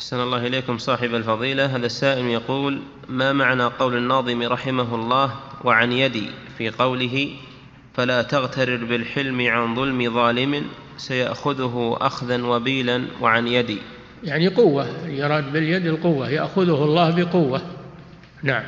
أحسن الله إليكم صاحب الفضيلة. هذا السائل يقول ما معنى قول الناظم رحمه الله وعن يدي في قوله فلا تغترر بالحلم عن ظلم ظالم سيأخذه أخذا وبيلا وعن يدي يعني قوة يراد باليد القوة يأخذه الله بقوة. نعم.